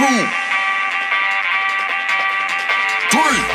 two, three.